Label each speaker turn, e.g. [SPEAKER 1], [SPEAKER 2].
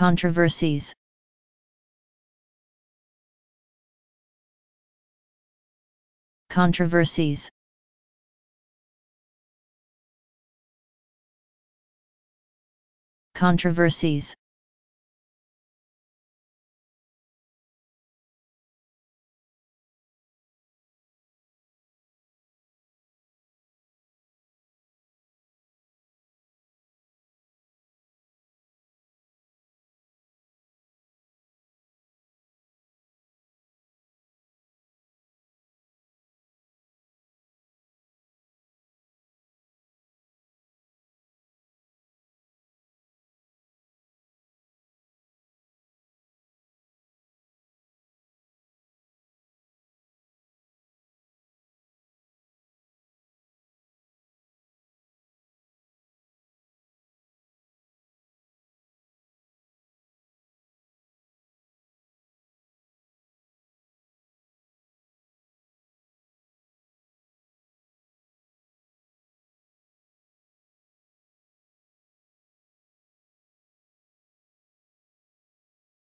[SPEAKER 1] Controversies. Controversies. Controversies.